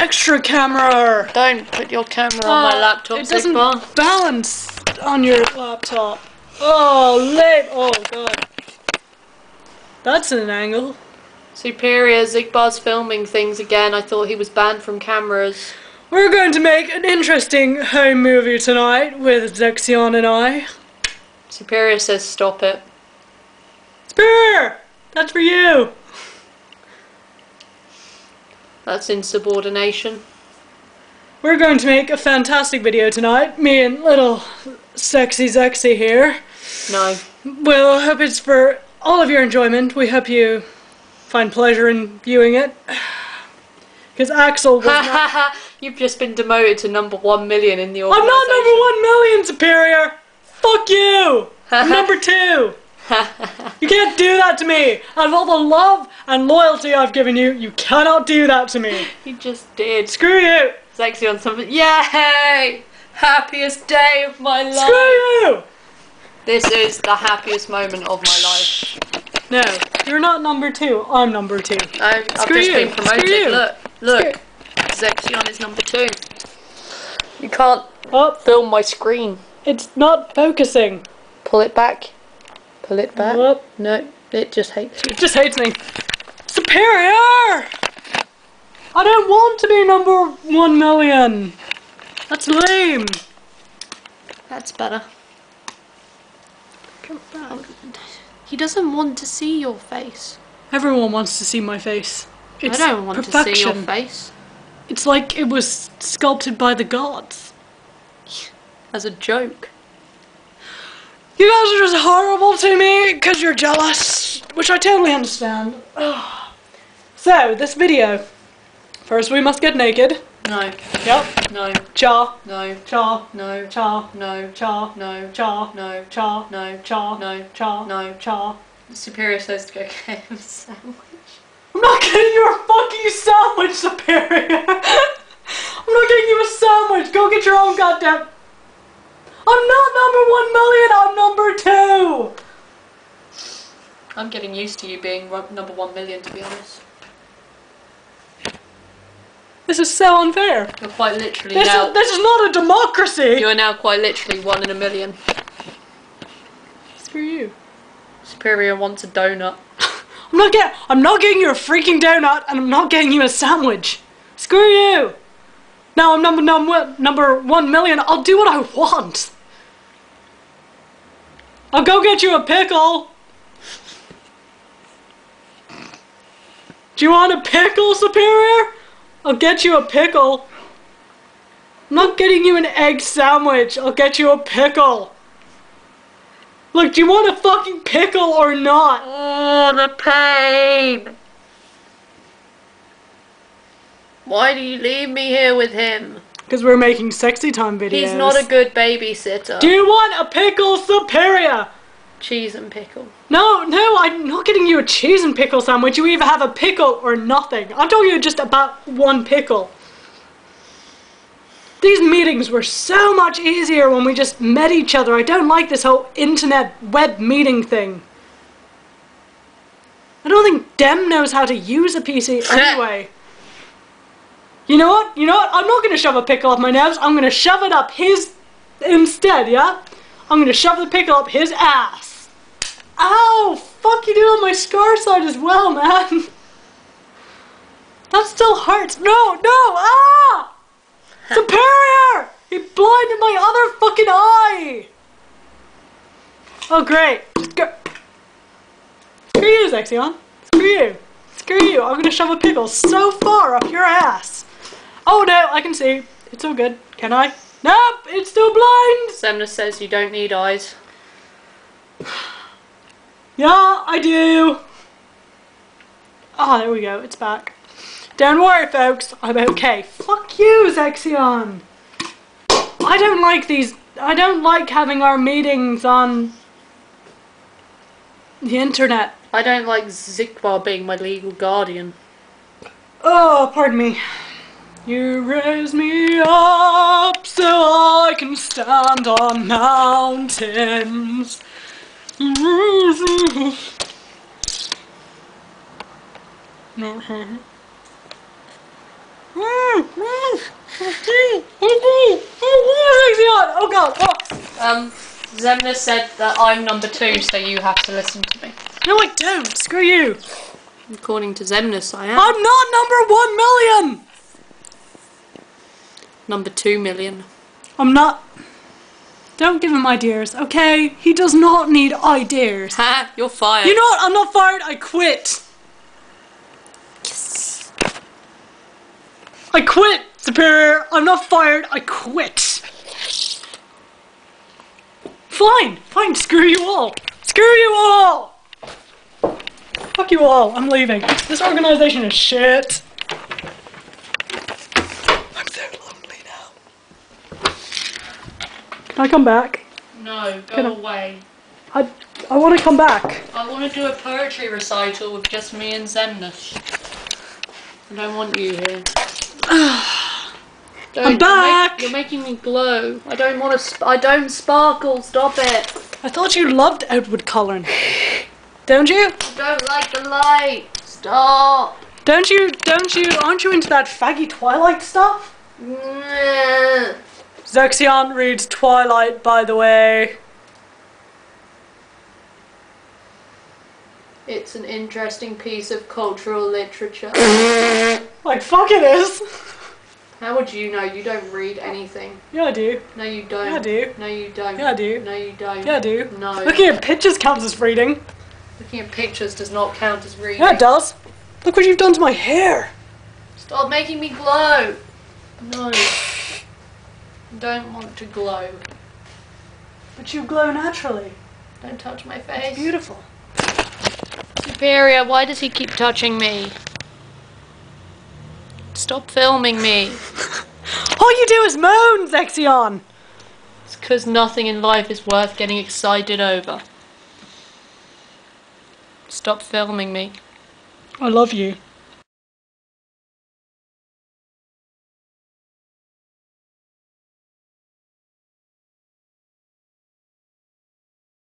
extra camera. Don't put your camera on my Oh, laptop, It doesn't Sigma. balance on your laptop. Oh, late. Oh, God. That's an angle. Superior, Xigbar's filming things again. I thought he was banned from cameras. We're going to make an interesting home movie tonight with Zexion and I. Superior says stop it. Spear! That's for you. That's insubordination. We're going to make a fantastic video tonight. Me and little sexy Zexy here. No. Well, I hope it's for all of your enjoyment. We hope you find pleasure in viewing it. Because Axel was not. You've just been demoted to number one million in the order I'm not number one million, Superior! Fuck you! I'm number two! You can't do that to me! Out of all the love and loyalty I've given you, you cannot do that to me! He just did. Screw you! Sexy on something. Yay! Happiest day of my life. Screw you! This is the happiest moment of my life. No, you're not number two. I'm number two. I, I've Screw just you. been promoted. Look, look. Zexion is number two. You can't Oh, film my screen. it's not focusing. Pull it back. Pull it back. Oh, No, it just hates you. it just hates me. Superior! I don't want to be number one million. That's lame. That's better. Come back. Oh, he doesn't want to see your face. Everyone wants to see my face. It's I don't want perfection. to see your face. It's like it was sculpted by the gods. As a joke. You guys are just horrible to me because you're jealous, which I totally understand. so, this video. First, we must get naked. No, Yep. no, Cha, no, cha, no, cha, no, cha, no, cha, no, cha, no, cha, no, cha, no. cha. Superior says to go get him a sandwich. I'm not getting you a fucking sandwich, Superior. I'm not getting you a sandwich. Go get your own goddamn. I'm not number one million. I'm number two. I'm getting used to you being number one million, to be honest. This is so unfair. You're quite literally This now. is this is not a democracy. You are now quite literally one in a million. Screw you. Superior wants a donut. I'm not get. I'm not getting you a freaking donut, and I'm not getting you a sandwich. Screw you. Now I'm number number number one million. I'll do what I want. I'll go get you a pickle. Do you want a pickle, Superior? I'll get you a pickle. I'm not getting you an egg sandwich. I'll get you a pickle. Look, do you want a fucking pickle or not? Oh, the pain! Why do you leave me here with him? Because we're making sexy time videos. He's not a good babysitter. Do you want a pickle superior? Cheese and pickle. No, no, I'm not getting you a cheese and pickle sandwich. You either have a pickle or nothing. I'm talking you just about one pickle. These meetings were so much easier when we just met each other. I don't like this whole internet web meeting thing. I don't think Dem knows how to use a PC anyway. You know what? You know what? I'm not gonna shove a pickle up my nose. I'm gonna shove it up his instead, yeah? I'm gonna shove the pickle up his ass. Ow! Fuck you did on my scar side as well, man. That still hurts. No, no! Ah! Superior! He blinded my other fucking eye! Oh, great. Screw Screw you, Zexion. Screw you. Screw you. I'm gonna shove a pickle so far up your ass. Oh no, I can see. It's all good. Can I? Nope, it's still blind. Xemnas says you don't need eyes. Yeah, I do. Ah, there we go. It's back. Don't worry, folks. I'm okay. Fuck you, Zexion. I don't like these. I don't like having our meetings on the internet. I don't like Xigbar being my legal guardian. Oh, pardon me. You raise me up so I can stand on mountains. Oh god! Oh. Um, Xemnas said that I'm number two, so you have to listen to me. No, I don't. Screw you. According to Xemnas, I am. I'm not number one million. Number two million. I'm not. Don't give him ideas, okay? He does not need ideas. Ha! You're fired. You know what? I'm not fired. I quit. Yes. I quit, Superior. I'm not fired. I quit. Fine. Fine. Screw you all. Screw you all. Fuck you all. I'm leaving. This organization is shit. I'm so lonely now. Can I come back? No, go Can away. I I want to come back. I want to do a poetry recital with just me and Xemnas. I don't want you here. I'm you're back! make- You're, making me glow. I don't want to. Sp- I don't sparkle. Stop it. I thought you loved Edward Cullen. Don't you? I don't like the light. Stop. Don't you? Don't you? Aren't you into that faggy Twilight stuff? Zexion reads Twilight, by the way. It's an interesting piece of cultural literature. Like, fuck it is. How would you know? You don't read anything. Yeah, I do. No, you don't. Yeah, I do. No, you don't. Yeah, I do. No, you don't. Yeah, I do. No. Looking at pictures counts as reading. Looking at pictures does not count as reading. Yeah, it does. Look what you've done to my hair. Stop making me glow. No. Don't want to glow. But you glow naturally. Don't touch my face. Beautiful. Superior, why does he keep touching me? Stop filming me. All you do is moan, Zexion. It's because nothing in life is worth getting excited over. Stop filming me. I love you.